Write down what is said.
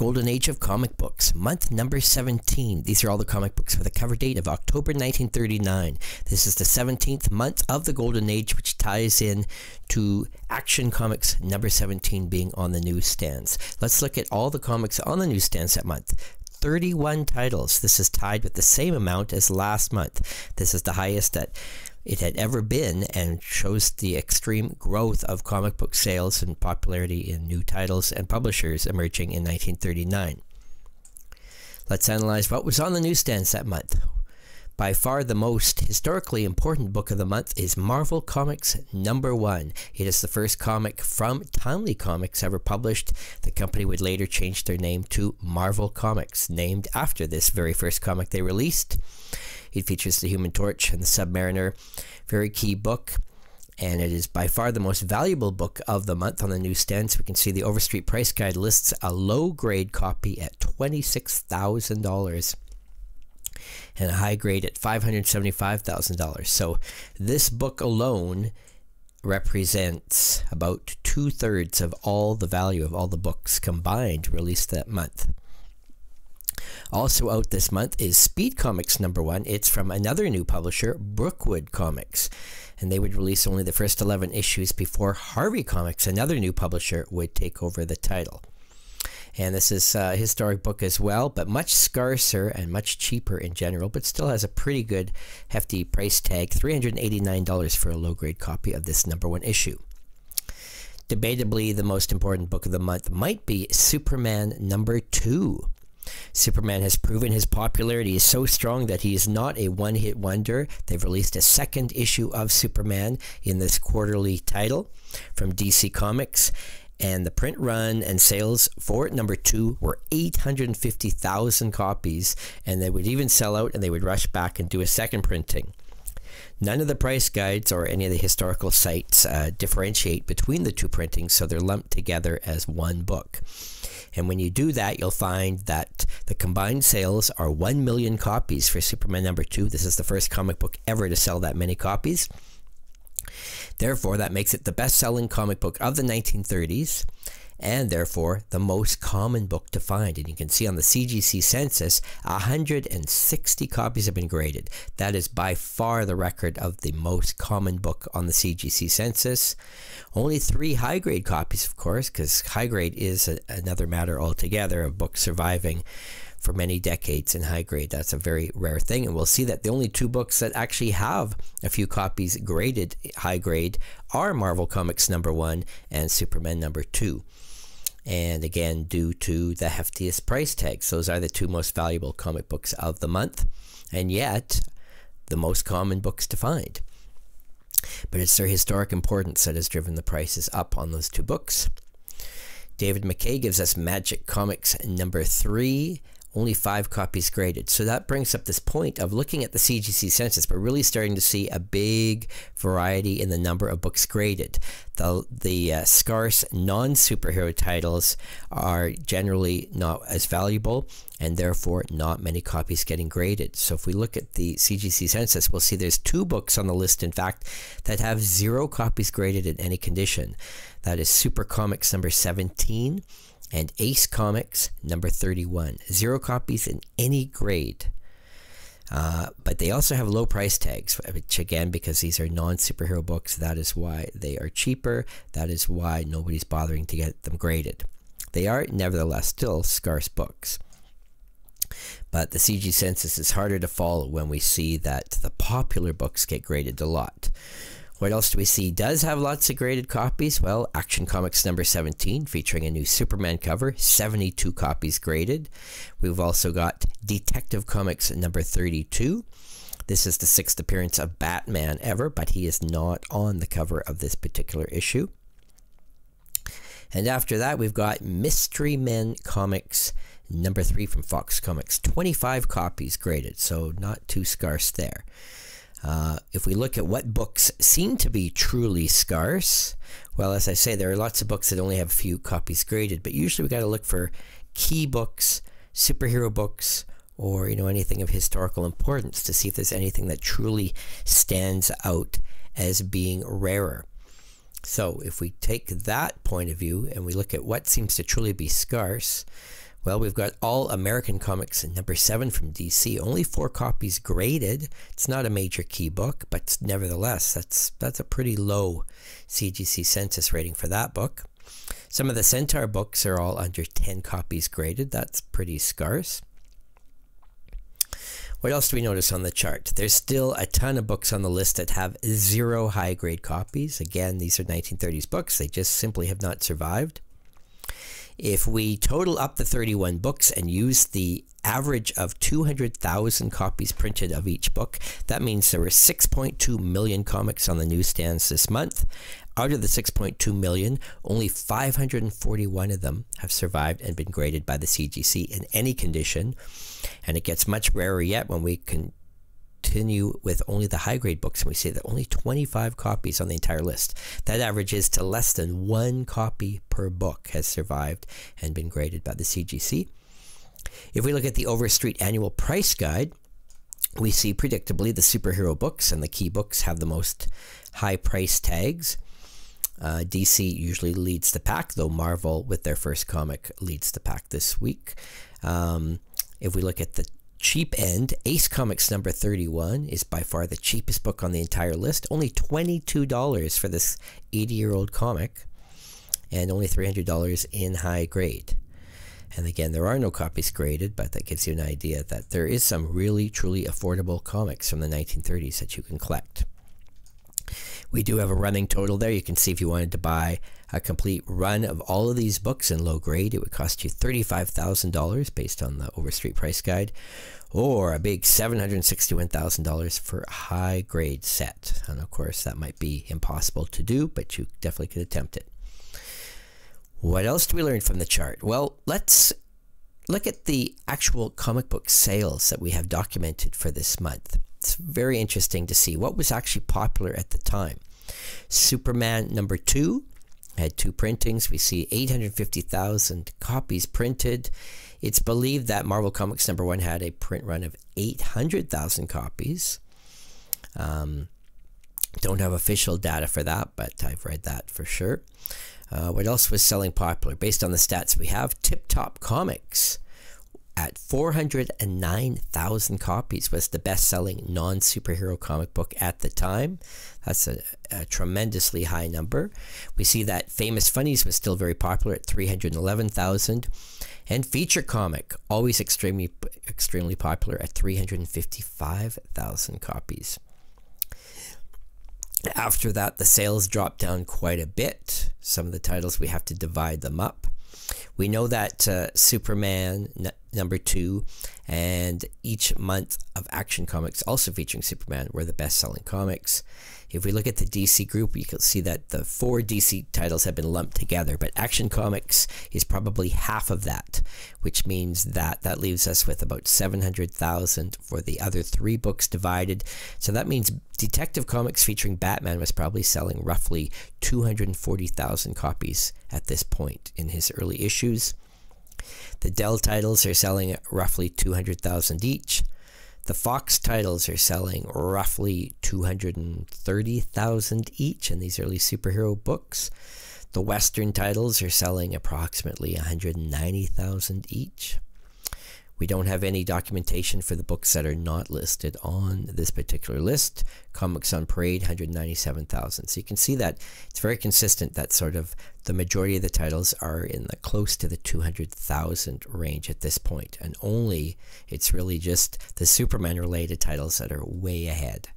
golden age of comic books, month number 17. These are all the comic books with a cover date of October 1939. This is the 17th month of the golden age, which ties in to Action Comics number 17 being on the newsstands. Let's look at all the comics on the newsstands that month. 31 titles. This is tied with the same amount as last month. This is the highest that it had ever been and shows the extreme growth of comic book sales and popularity in new titles and publishers emerging in 1939. Let's analyze what was on the newsstands that month. By far the most historically important book of the month is Marvel Comics number one. It is the first comic from Timely Comics ever published. The company would later change their name to Marvel Comics, named after this very first comic they released. It features the Human Torch and the Submariner. Very key book. And it is by far the most valuable book of the month on the newsstands. We can see the Overstreet Price Guide lists a low grade copy at $26,000 and a high grade at $575,000. So this book alone represents about two thirds of all the value of all the books combined released that month. Also out this month is Speed Comics number one. It's from another new publisher, Brookwood Comics. And they would release only the first 11 issues before Harvey Comics, another new publisher, would take over the title. And this is a historic book as well, but much scarcer and much cheaper in general, but still has a pretty good hefty price tag $389 for a low grade copy of this number one issue. Debatably, the most important book of the month might be Superman number two. Superman has proven his popularity is so strong that he is not a one hit wonder. They've released a second issue of Superman in this quarterly title from DC Comics. And the print run and sales for number two were 850,000 copies. And they would even sell out and they would rush back and do a second printing. None of the price guides or any of the historical sites uh, differentiate between the two printings, so they're lumped together as one book. And when you do that, you'll find that the combined sales are 1 million copies for Superman number 2. This is the first comic book ever to sell that many copies. Therefore, that makes it the best selling comic book of the 1930s and therefore the most common book to find. And you can see on the CGC census, 160 copies have been graded. That is by far the record of the most common book on the CGC census. Only three high grade copies, of course, because high grade is a, another matter altogether of books surviving for many decades in high grade. That's a very rare thing. And we'll see that the only two books that actually have a few copies graded high grade are Marvel Comics number one and Superman number two and again due to the heftiest price tags. Those are the two most valuable comic books of the month, and yet the most common books to find. But it's their historic importance that has driven the prices up on those two books. David McKay gives us Magic Comics number three only five copies graded. So that brings up this point of looking at the CGC census, but really starting to see a big variety in the number of books graded. The, the uh, scarce non superhero titles are generally not as valuable and therefore not many copies getting graded. So if we look at the CGC census, we'll see there's two books on the list, in fact, that have zero copies graded in any condition. That is Super Comics number 17 and Ace Comics number 31. Zero copies in any grade. Uh, but they also have low price tags, which again, because these are non superhero books, that is why they are cheaper. That is why nobody's bothering to get them graded. They are, nevertheless, still scarce books. But the CG census is harder to follow when we see that the popular books get graded a lot. What else do we see? Does have lots of graded copies? Well, Action Comics number 17 featuring a new Superman cover, 72 copies graded. We've also got Detective Comics number 32. This is the sixth appearance of Batman ever, but he is not on the cover of this particular issue. And after that, we've got Mystery Men Comics number 3 from Fox Comics. 25 copies graded, so not too scarce there. Uh, if we look at what books seem to be truly scarce, well, as I say, there are lots of books that only have a few copies graded, but usually we got to look for key books, superhero books, or you know anything of historical importance to see if there's anything that truly stands out as being rarer. So if we take that point of view and we look at what seems to truly be scarce, Well, we've got All American Comics number seven from DC. Only four copies graded. It's not a major key book, but nevertheless, that's that's a pretty low CGC census rating for that book. Some of the Centaur books are all under 10 copies graded. That's pretty scarce. What else do we notice on the chart? There's still a ton of books on the list that have zero high grade copies. Again, these are 1930s books. They just simply have not survived. If we total up the 31 books and use the average of 200,000 copies printed of each book, that means there were 6.2 million comics on the newsstands this month. Out of the 6.2 million, only 541 of them have survived and been graded by the CGC in any condition. And it gets much rarer yet when we can continue with only the high grade books and we say that only 25 copies on the entire list. That averages to less than one copy per book has survived and been graded by the CGC. If we look at the Overstreet annual price guide, we see predictably the superhero books and the key books have the most high price tags. Uh, DC usually leads the pack, though Marvel, with their first comic, leads the pack this week. Um, if we look at the cheap end, Ace Comics number 31 is by far the cheapest book on the entire list. Only $22 for this 80 year old comic, and only $300 in high grade. And again, there are no copies graded, but that gives you an idea that there is some really, truly affordable comics from the 1930s that you can collect. We do have a running total there. You can see if you wanted to buy a complete run of all of these books in low grade, it would cost you $35,000 based on the Overstreet price guide, or a big $761,000 for a high grade set. And of course, that might be impossible to do, but you definitely could attempt it. What else do we learn from the chart? Well, let's look at the actual comic book sales that we have documented for this month. It's very interesting to see what was actually popular at the time. Superman number two had two printings. We see 850,000 copies printed. It's believed that Marvel Comics number one had a print run of 800,000 copies. Um, don't have official data for that, but I've read that for sure. Uh, what else was selling popular? Based on the stats we have, Tip Top Comics 409,000 copies was the best-selling non-superhero comic book at the time. That's a, a, tremendously high number. We see that Famous Funnies was still very popular at 311,000 and Feature Comic always extremely extremely popular at 355,000 copies. After that, the sales dropped down quite a bit. Some of the titles we have to divide them up. We know that uh, Superman number two and each month of Action Comics also featuring Superman were the best selling comics. If we look at the DC group, you can see that the four DC titles have been lumped together, but Action Comics is probably half of that, which means that that leaves us with about 700,000 for the other three books divided. So that means Detective Comics featuring Batman was probably selling roughly 240,000 copies at this point in his early issues. The Dell titles are selling at roughly 200,000 each. The Fox titles are selling roughly 230,000 each in these early superhero books. The Western titles are selling approximately 190,000 each. We don't have any documentation for the books that are not listed on this particular list. Comics on Parade, 197,000. So you can see that it's very consistent that sort of the majority of the titles are in the close to the 200,000 range at this point, and only it's really just the Superman related titles that are way ahead.